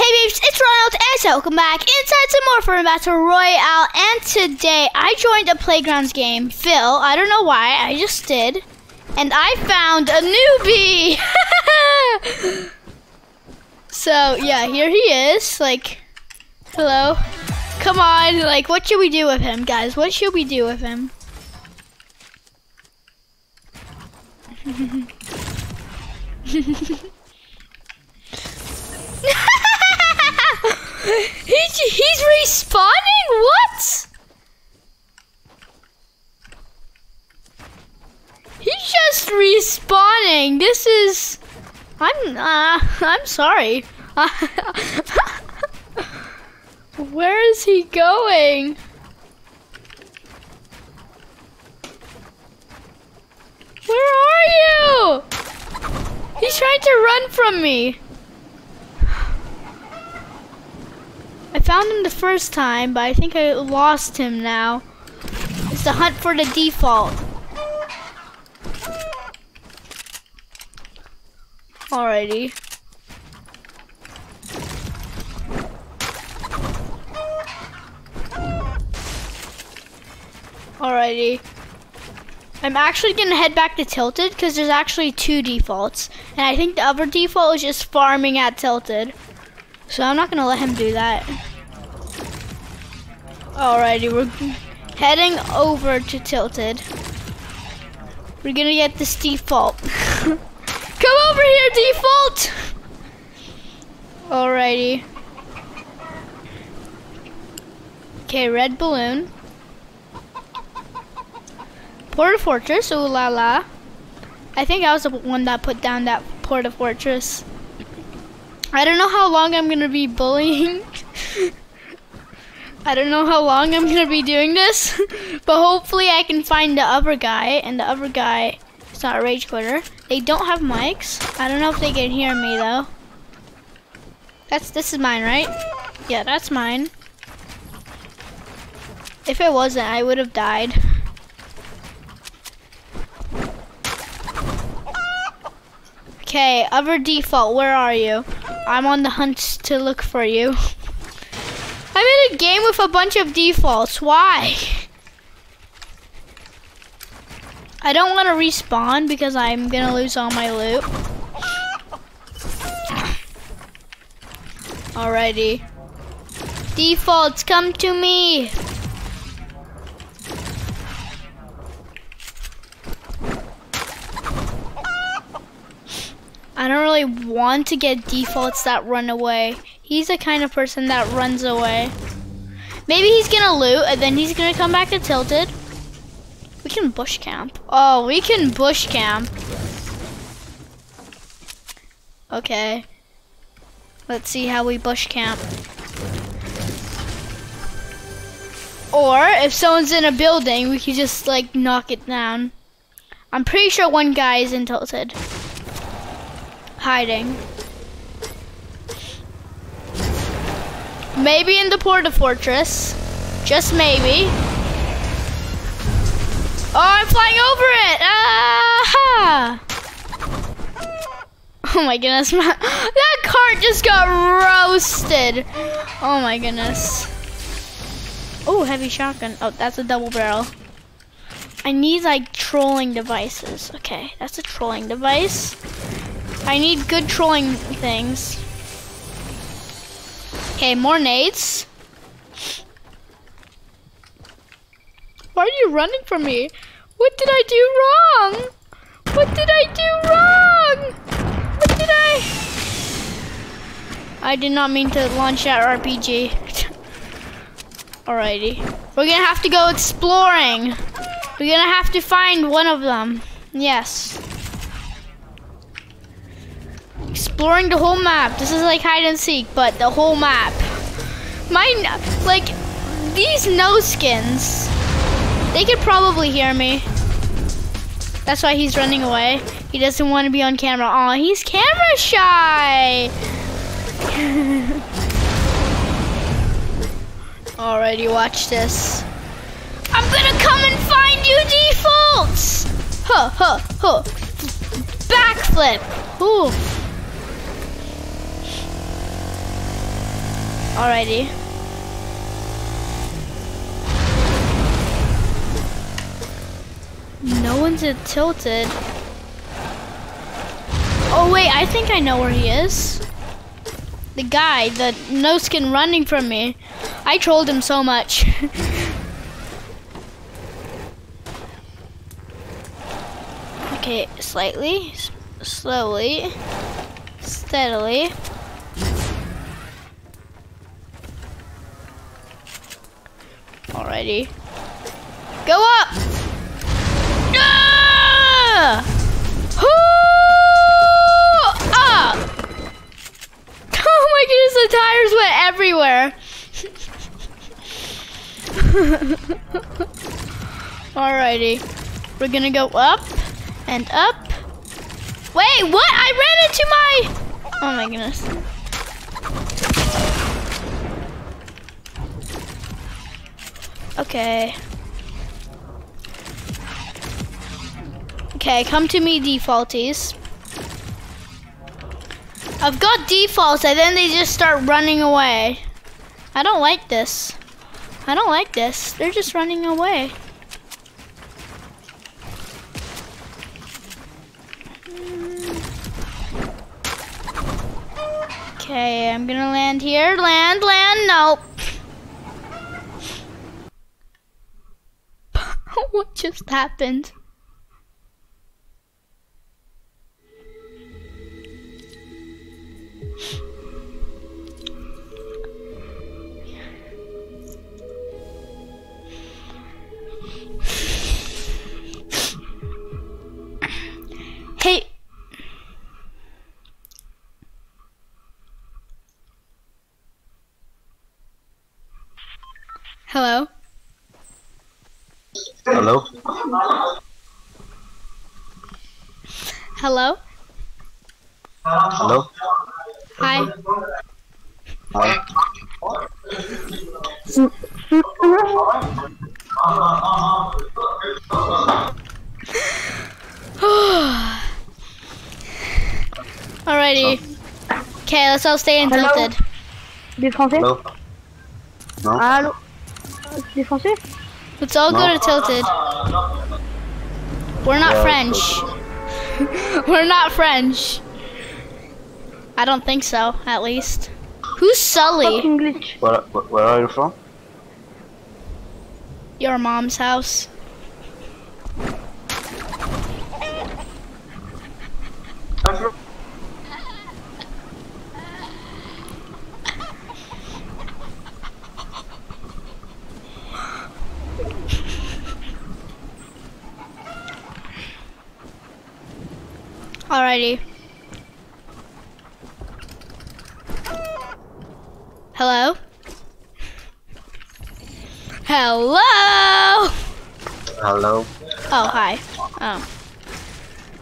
Hey babes, it's Ronald and welcome back inside some more for Battle Royale and today I joined a Playgrounds game. Phil, I don't know why, I just did. And I found a newbie! so yeah, here he is, like, hello. Come on, like what should we do with him guys? What should we do with him? he's, he's respawning? What? He's just respawning. This is. I'm. Uh, I'm sorry. Where is he going? Where are you? He's trying to run from me. Found him the first time, but I think I lost him now. It's the hunt for the default. Alrighty. Alrighty. I'm actually gonna head back to Tilted because there's actually two defaults. And I think the other default is just farming at Tilted. So I'm not gonna let him do that. Alrighty, we're heading over to Tilted. We're gonna get this default. Come over here, default! Alrighty. Okay, red balloon. Porta Fortress, ooh la la. I think I was the one that put down that Porta Fortress. I don't know how long I'm gonna be bullying. I don't know how long I'm gonna be doing this, but hopefully I can find the other guy, and the other guy is not a rage quitter. They don't have mics. I don't know if they can hear me though. That's this is mine, right? Yeah, that's mine. If it wasn't, I would have died. Okay, other default, where are you? I'm on the hunt to look for you. I'm in a game with a bunch of defaults. Why? I don't want to respawn because I'm going to lose all my loot. Alrighty. Defaults, come to me. I don't really want to get defaults that run away. He's the kind of person that runs away. Maybe he's gonna loot and then he's gonna come back to Tilted. We can bush camp. Oh, we can bush camp. Okay. Let's see how we bush camp. Or if someone's in a building, we can just like knock it down. I'm pretty sure one guy is in Tilted hiding. Maybe in the Porta Fortress. Just maybe. Oh, I'm flying over it! Ah! -ha. Oh my goodness, that cart just got roasted. Oh my goodness. Oh, heavy shotgun. Oh, that's a double barrel. I need like trolling devices. Okay, that's a trolling device. I need good trolling things. Okay, more nades. Why are you running from me? What did I do wrong? What did I do wrong? What did I? I did not mean to launch that RPG. Alrighty. We're gonna have to go exploring. We're gonna have to find one of them. Yes exploring the whole map. This is like hide and seek, but the whole map. Mine, like, these no skins, they could probably hear me. That's why he's running away. He doesn't want to be on camera. Aw, he's camera shy. Alrighty, watch this. I'm gonna come and find you, defaults! Huh, huh, huh. Backflip. Ooh. Alrighty. No one's tilted. Oh wait, I think I know where he is. The guy, the no skin running from me. I trolled him so much. okay, slightly, slowly, steadily. Alrighty. Go up! Ah! Up! Oh my goodness, the tires went everywhere. Alrighty. We're gonna go up and up. Wait, what? I ran into my. Oh my goodness. Okay. Okay, come to me, defaulties. I've got defaults and then they just start running away. I don't like this. I don't like this. They're just running away. Okay, I'm gonna land here. Land, land, nope. What just happened? Hello. Hello? Hi. Hi. Alrighty. Okay, let's all stay in Hello? tilted. Des Français Hello? No? Allô Des Français Let's all go No. to tilted. We're not Yeah, French. We're not French. I don't think so, at least. Who's Sully? Fucking glitch. Where, where where are you from? Your mom's house. Alrighty. Hello? Hello? Hello? Oh, hi. Oh.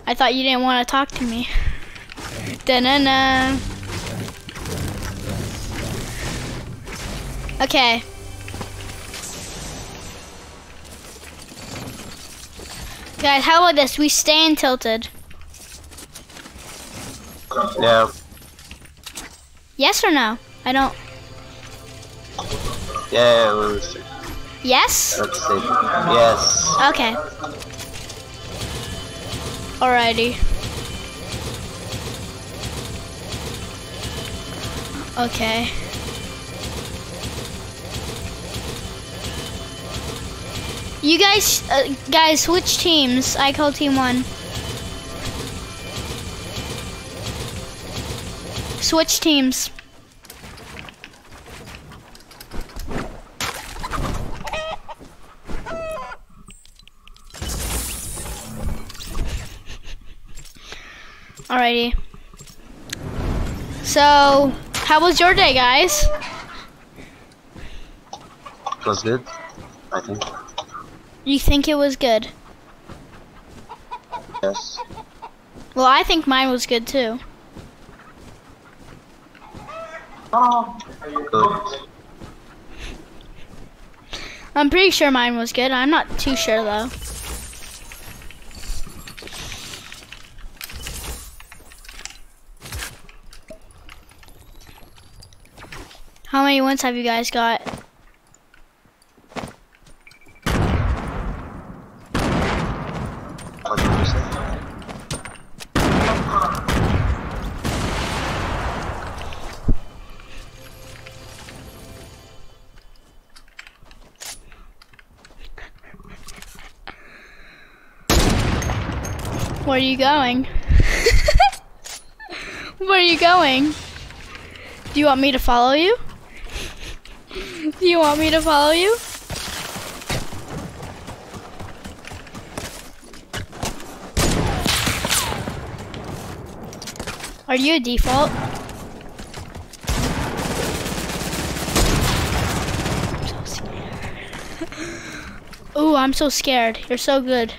I thought you didn't want to talk to me. Da-na-na. Okay. Guys, how about this? We stay in tilted. Yeah, Yes or no? I don't. yeah, we'll see. Yes? Let's see. Yes. Okay. Alrighty. Okay. You guys, uh, guys, switch teams. I call team one. Switch teams. Alrighty. So, how was your day, guys? It was good, I think. You think it was good? Yes. Well, I think mine was good too. I'm pretty sure mine was good. I'm not too sure though. How many wins have you guys got? Where are you going? Where are you going? Do you want me to follow you? Do you want me to follow you? Are you a default? I'm so. Ooh, I'm so scared. You're so good.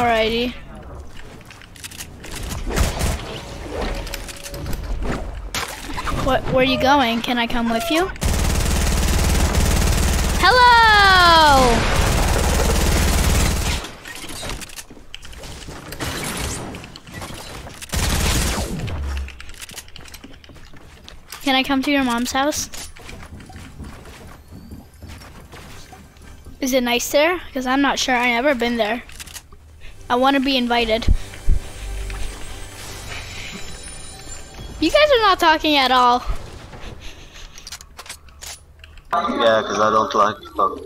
Alrighty. What, where are you going? Can I come with you? Hello! Can I come to your mom's house? Is it nice there? Because I'm not sure. i never been there. I want to be invited. You guys are not talking at all. Yeah, because I don't like to talk.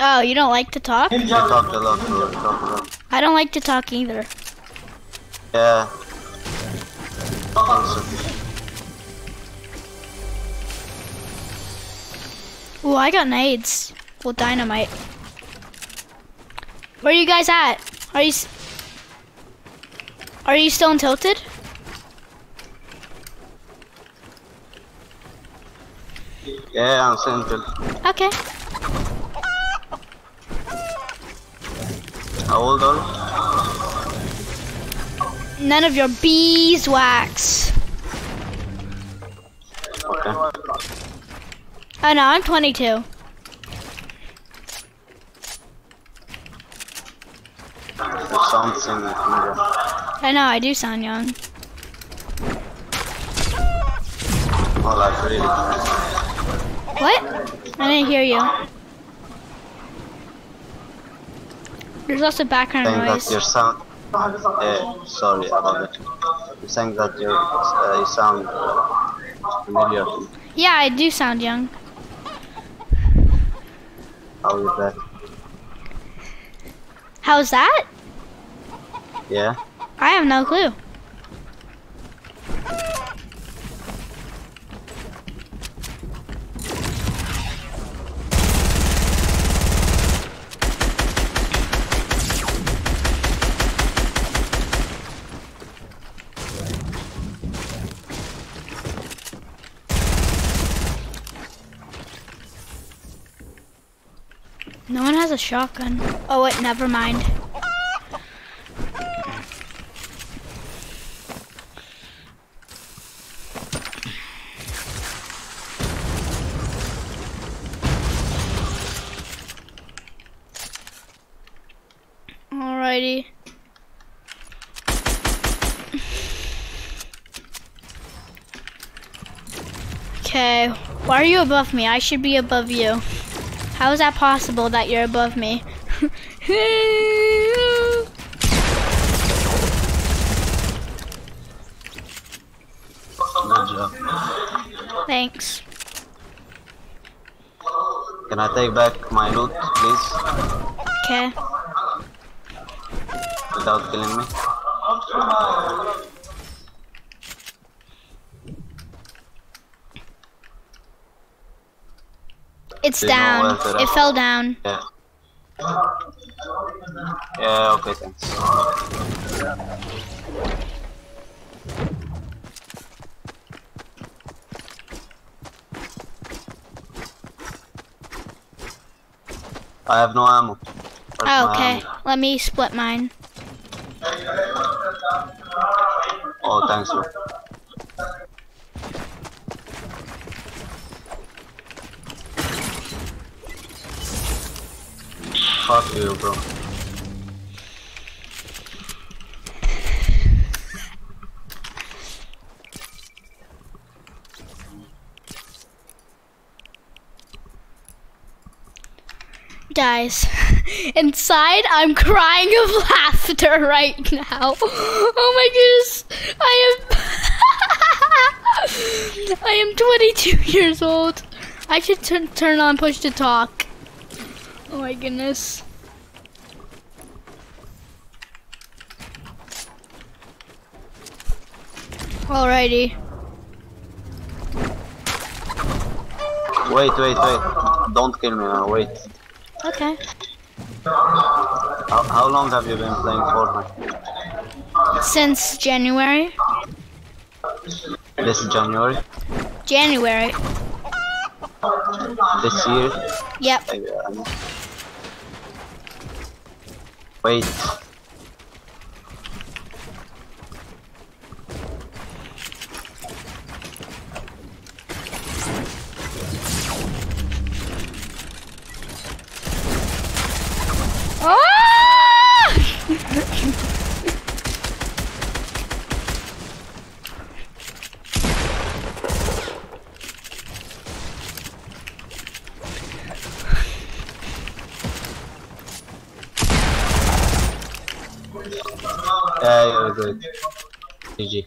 Oh, you don't like to talk? You talk a lot, you talk a lot. I don't like to talk either. Yeah. Ooh, I got nades. Well, dynamite. Where are you guys at? Are you s- Are you still in tilted? yeah, I'm simple. Okay. How old are you? None of your beeswax. Okay. Oh no, I'm 22. You sound similar. I know, I do sound young. Like really. What? I didn't hear you. There's also background Saying that noise. your sound. Yeah, sorry about that. You're saying that your uh, you sound familiar. to me. Yeah, I do sound young. How is that? How's that? Yeah. I have no clue. No one has a shotgun. Oh wait, never mind. Alrighty. Okay, why are you above me? I should be above you. How is that possible that you're above me? Good job. Thanks. Can I take back my loot, please? Okay. Without killing me? It's Do you know down. It fell down. Yeah. Yeah, okay, thanks. I have no ammo. Oh, okay. ammo? Let me split mine. Oh, thanks, bro. bro. Guys, inside I'm crying of laughter right now. Oh my goodness, I am, I am 22 years old. I should turn on push to talk. Oh my goodness. Alrighty. Wait, wait, wait. Don't kill me, man. Wait. Okay. How, how long have you been playing Fortnite? Since January. This January? January. This year? Yep. Wait. Ah! Yeah, you're good. GG.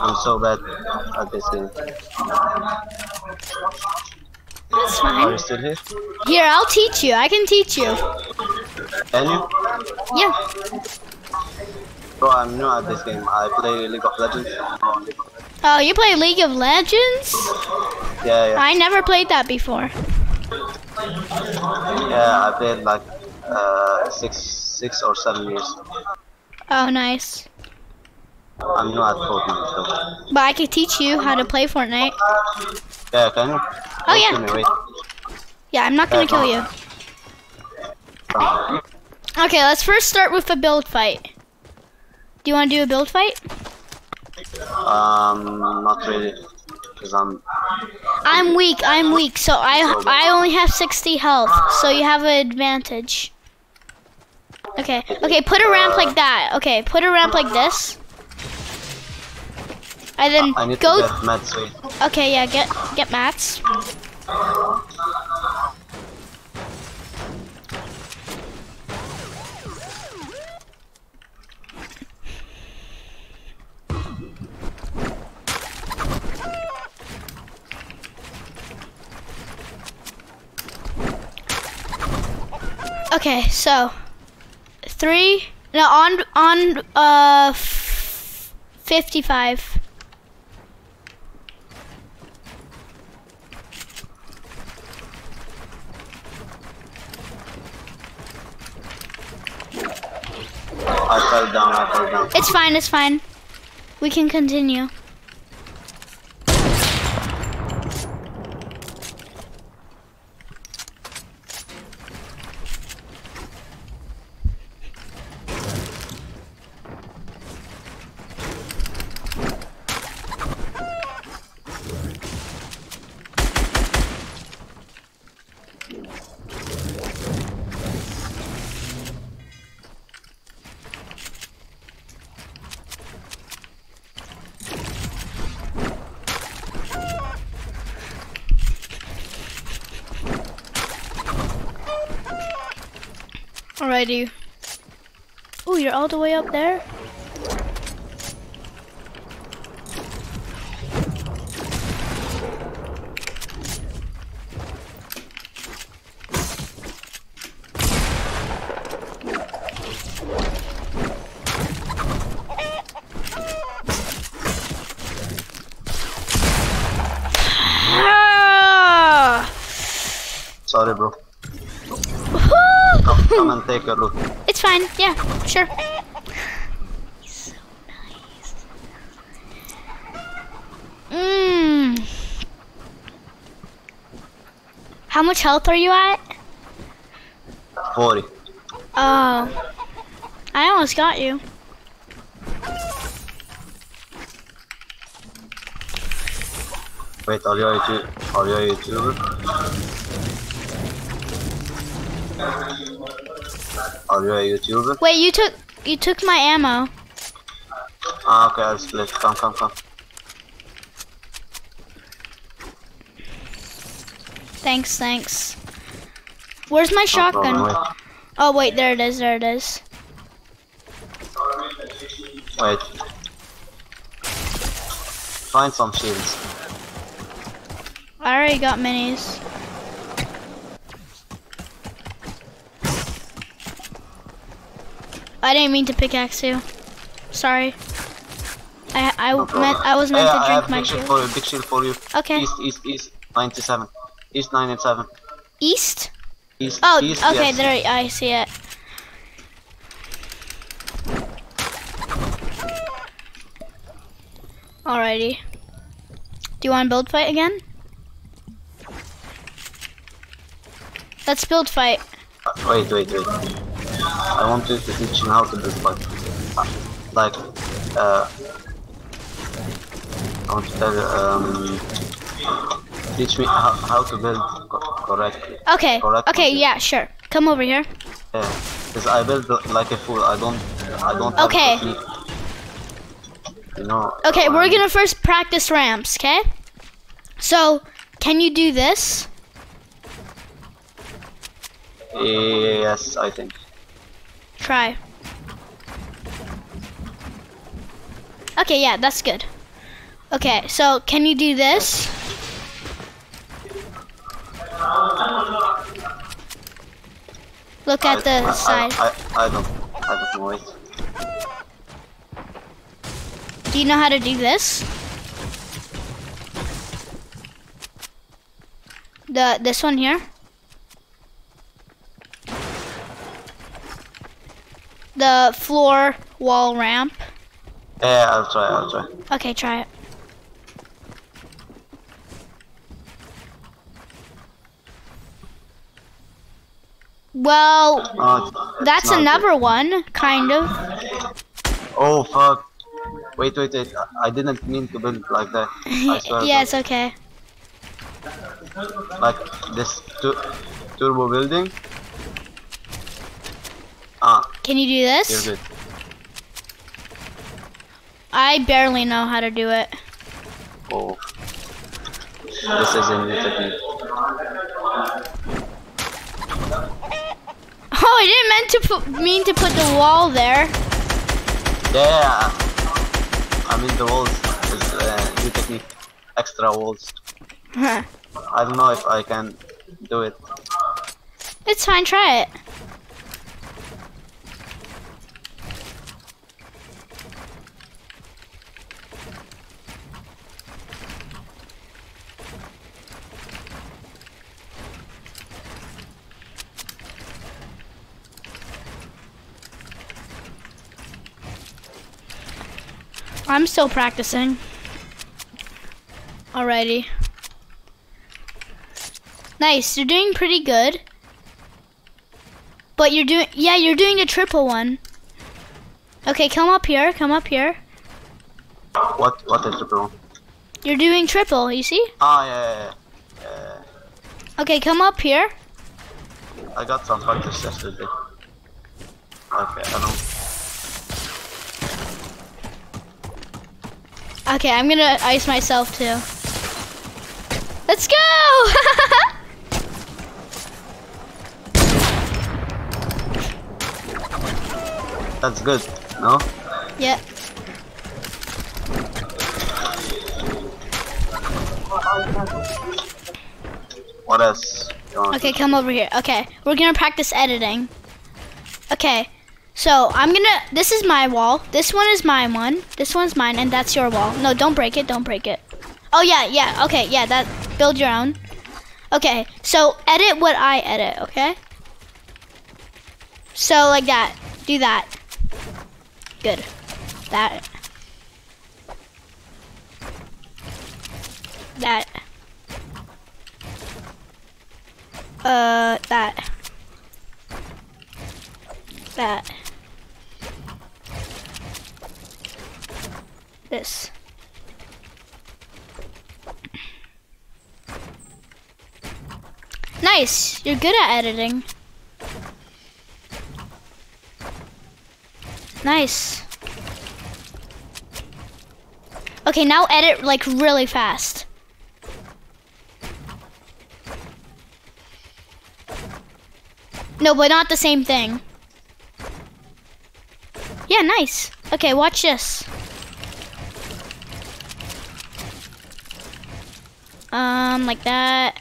I'm so bad at this game. That's fine. Are you still here? Here, I'll teach you. I can teach you. Can you? Yeah. Bro, I'm new at this game. I play League of Legends. Oh, League of Legends. Oh, you play League of Legends? Yeah, yeah. I never played that before. Yeah, I played like uh, six, six or seven years. Oh, nice. I'm at Fortnite. So. But I could teach you how to play Fortnite. Yeah, can you? Oh, yeah. Yeah, I'm not gonna kill you. Okay, let's first start with a build fight. Do you want to do a build fight? Um, not really. Because I'm. I'm weak. I'm weak. So I I only have 60 health. So you have an advantage. Okay. Okay. Put a ramp like that. Okay. Put a ramp like this. And then I need go. to get meds. Okay. Yeah. Get get mats. Okay, so three. No, on on uh fifty-five. I fell down, I fell down. It's fine. It's fine. We can continue. Alrighty. Oh, you're all the way up there? Ah! Sorry, bro. Come and take a look. It's fine. Yeah, sure. Mmm. How much health are you at? 40. Oh. I almost got you. Wait, are you a? Are you a YouTuber? Are you a YouTuber? Wait, you took you took my ammo. Ah, okay, I'll split. Come, come, come. Thanks, thanks. Where's my shotgun? Oh wait, there it is. There it is. Wait. Find some shields. I already got minis. I didn't mean to pickaxe you. Sorry. I I No meant. I was meant to I drink have my big shield for you. Big shield for you. Okay. East, east, east. 97. East 97. East? East. Oh, east, okay. yes. There I see it. Alrighty. Do you want to build fight again? Let's build fight. Uh, Wait, wait, wait. I want you to teach him how to build like, uh, like, uh, I want to tell you, um, teach me how, how to build co correctly. Okay. Correct Okay. Yeah. Sure. Come over here. Yeah, because I build like a fool. I don't, I don't Okay. You know. Okay. I We're gonna first practice ramps. Okay. So, can you do this? Yes, I think. Try. Okay, yeah, that's good. Okay, so can you do this? Look at I, the I, side. I, I, don't, I don't know it. Do you know how to do this? The this one here? The floor wall ramp. Yeah, I'll try, I'll try. Okay, try it. Well, Oh, it's that's not another one, kind of. Oh fuck! Wait, wait, wait! I- I didn't mean to build like that. Yeah, it's okay. Like this tu turbo building. Can you do this? good. I barely know how to do it. Oh, this is a new technique. Oh, I didn't meant to put mean to put the wall there. Yeah, I mean the walls is uh, new technique. Extra walls. Huh. I don't know if I can do it. It's fine, try it. I'm still practicing. Alrighty. Nice, you're doing pretty good. But you're doing, yeah, you're doing the triple one. Okay, come up here, come up here. What? What is the problem? You're doing triple, you see? Ah, yeah, yeah, yeah. Okay, come up here. I got some practice yesterday. Okay, I don't. Okay, I'm gonna ice myself too. Let's go! That's good, no? yeah. What else? Okay, come over here. Okay, we're gonna practice editing. Okay, so I'm gonna. This is my wall. This one is my one. This one's mine, and that's your wall. No, don't break it. Don't break it. Oh yeah, yeah. Okay, yeah. That build your own. Okay, so edit what I edit. Okay. So like that. Do that. Good. That. That. Uh, that. That. This. Nice. You're good at editing. Nice. Okay, now edit like really fast. No, but not the same thing. Yeah, nice. Okay, watch this. Like that.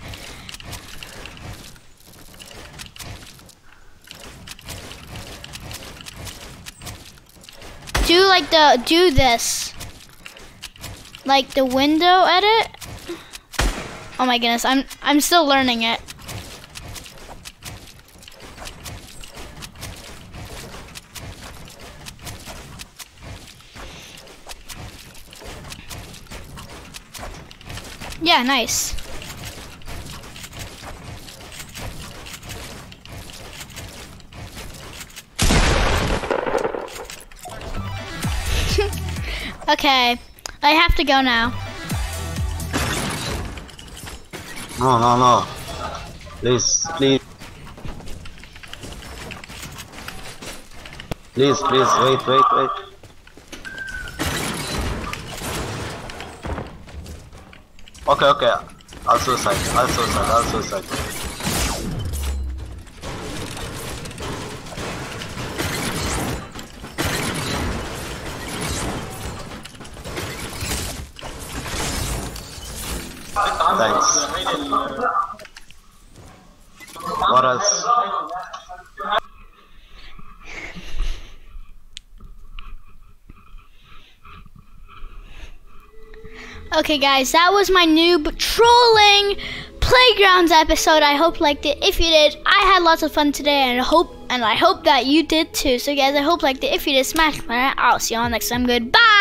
Do like the, do this. Like the window edit. Oh my goodness, I'm, I'm still learning it. Yeah, nice. Okay, I have to go now. No, no, no. Please, please. Please, please, wait, wait, wait. Okay, okay. I'll suicide, I'll suicide, I'll suicide. What else? Okay, guys, that was my noob trolling playgrounds episode. I hope you liked it. If you did, I had lots of fun today, and I hope and I hope that you did too. So, guys, I hope liked it. If you did, smash that. I'll see you all next time. Goodbye.